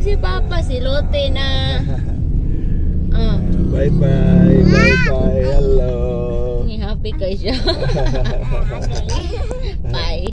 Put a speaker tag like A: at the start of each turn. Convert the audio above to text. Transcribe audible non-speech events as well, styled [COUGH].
A: si Papa, si Lote na. [LAUGHS] Ah,
B: Bye bye. Bye bye. Ah. Hello.
A: happy kayo siya. [LAUGHS]